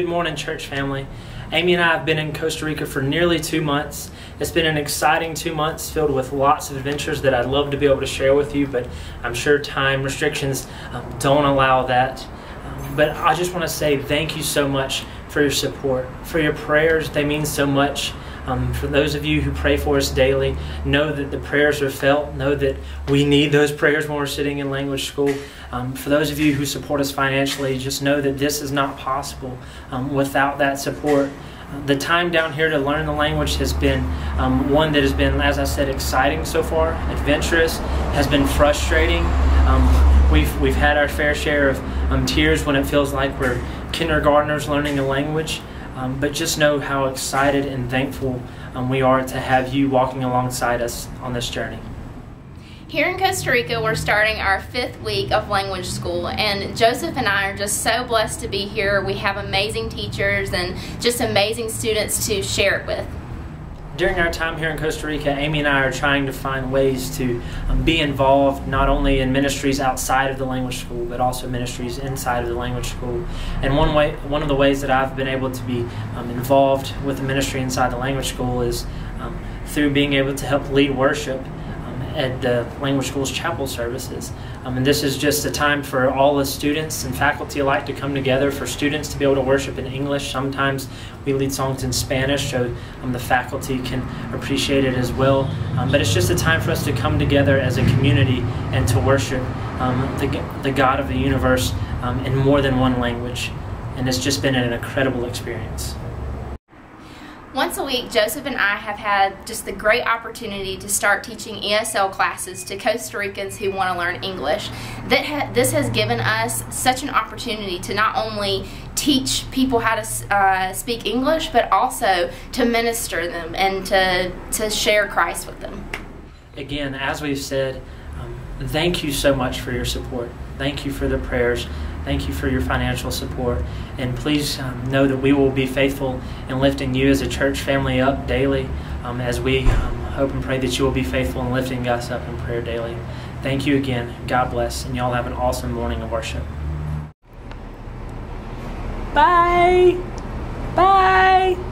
Good morning, church family. Amy and I have been in Costa Rica for nearly two months. It's been an exciting two months filled with lots of adventures that I'd love to be able to share with you, but I'm sure time restrictions um, don't allow that. Um, but I just want to say thank you so much for your support, for your prayers. They mean so much. Um, for those of you who pray for us daily, know that the prayers are felt. Know that we need those prayers when we're sitting in language school. Um, for those of you who support us financially, just know that this is not possible um, without that support. The time down here to learn the language has been um, one that has been, as I said, exciting so far, adventurous, has been frustrating. Um, we've, we've had our fair share of um, tears when it feels like we're kindergartners learning a language. Um, but just know how excited and thankful um, we are to have you walking alongside us on this journey. Here in Costa Rica, we're starting our fifth week of language school, and Joseph and I are just so blessed to be here. We have amazing teachers and just amazing students to share it with during our time here in Costa Rica, Amy and I are trying to find ways to um, be involved not only in ministries outside of the language school, but also ministries inside of the language school. And one way, one of the ways that I've been able to be um, involved with the ministry inside the language school is um, through being able to help lead worship at the language school's chapel services. Um, and this is just a time for all the students and faculty alike to come together, for students to be able to worship in English. Sometimes we lead songs in Spanish so um, the faculty can appreciate it as well. Um, but it's just a time for us to come together as a community and to worship um, the, the God of the universe um, in more than one language. And it's just been an incredible experience. Once a week, Joseph and I have had just the great opportunity to start teaching ESL classes to Costa Ricans who want to learn English. That ha this has given us such an opportunity to not only teach people how to uh, speak English, but also to minister them and to, to share Christ with them. Again, as we've said, um, thank you so much for your support. Thank you for the prayers. Thank you for your financial support. And please um, know that we will be faithful in lifting you as a church family up daily um, as we um, hope and pray that you will be faithful in lifting us up in prayer daily. Thank you again. God bless. And y'all have an awesome morning of worship. Bye. Bye.